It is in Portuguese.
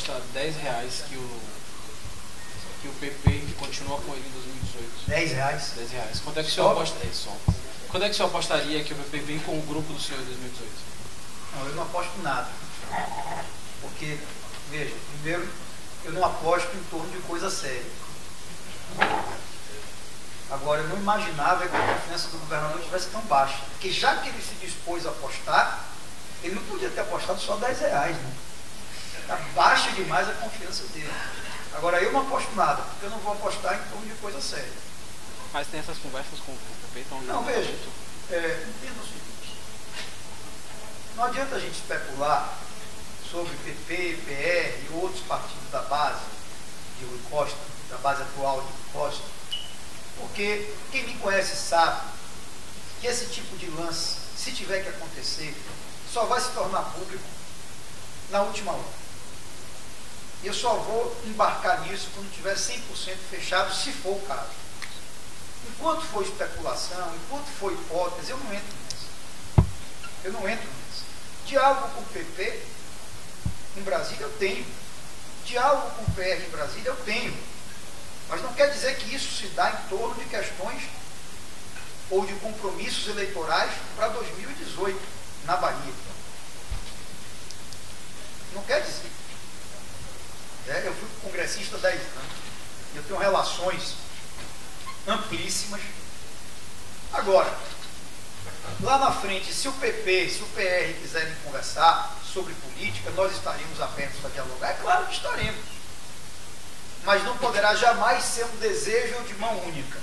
aposta 10 reais que o, que o PP continua com ele em 2018. 10 reais. 10 reais. Quando é que o senhor aposta? É, só. Quando é que o senhor apostaria que o PP vem com o grupo do senhor em 2018? Não, eu não aposto nada. Porque, veja, primeiro, eu não aposto em torno de coisa séria. Agora, eu não imaginava que a confiança do governador estivesse tão baixa. Porque já que ele se dispôs a apostar, ele não podia ter apostado só 10 reais, né? Está baixa demais a confiança dele. Agora, eu não aposto nada, porque eu não vou apostar em torno de coisa séria. Mas tem essas conversas com o então Não, veja, é, entenda o seguinte. Não adianta a gente especular sobre PP, PR e outros partidos da base de Rui Costa, da base atual de Rui Costa, porque quem me conhece sabe que esse tipo de lance, se tiver que acontecer, só vai se tornar público na última hora. Eu só vou embarcar nisso quando tiver 100% fechado, se for o caso. Enquanto for especulação, enquanto for hipótese, eu não entro nisso. Eu não entro nisso. Diálogo com o PP em Brasília eu tenho. Diálogo com o PR em Brasília eu tenho. Mas não quer dizer que isso se dá em torno de questões ou de compromissos eleitorais para 2018 na Bahia. Não quer dizer. É, eu fui congressista há 10 anos. Eu tenho relações amplíssimas. Agora, lá na frente, se o PP, se o PR quiserem conversar sobre política, nós estaremos abertos a dialogar. É claro que estaremos. Mas não poderá jamais ser um desejo de mão única.